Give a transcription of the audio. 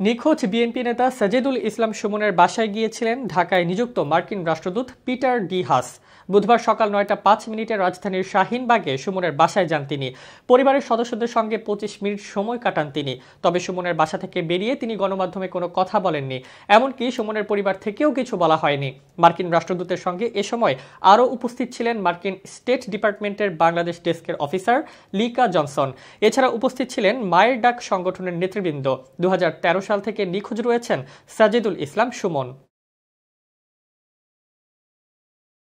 নিখোঁজ বিএনপি নেতা সাজেদুল ইসলাম সুমনের বাসায় গিয়েছিলেন ঢাকায় নিযুক্ত মার্কিন রাষ্ট্রদূত পিটার ডি হাস। বুধবার সকাল নয়টা পাঁচ মিনিটে রাজধানীর শাহিনবাগে সুমনের বাসায় যান তিনি। পরিবারের সদস্যদের সঙ্গে পঁচিশ মিনিট সময় কাটান তিনি। তবে সুমনের বাসা থেকে বেরিয়ে তিনি গণমাধ্যমে কোনো কথা বলেননি। এমনকি সুমনের পরিবার থেকেও কিছু বলা হয়নি। মার্কিন রাষ্ট্রদূতের সঙ্গে এ সময় আরও উপস্থিত ছিলেন মার্কিন স্টেট ডিপার্টমেন্টের বাংলাদেশ ডেস্কের অফিসার লিকা জনসন। এছাড়া উপস্থিত ছিলেন মায়ের ডাক সংগঠনের নেতৃবৃন্দ। দু হাজার তেরো সাল থেকে নিখোঁজ রয়েছেন সাজিদুল ইসলাম সুমন।